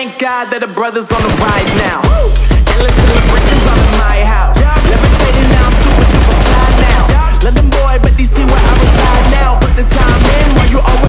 thank God that a brother's on the rise now.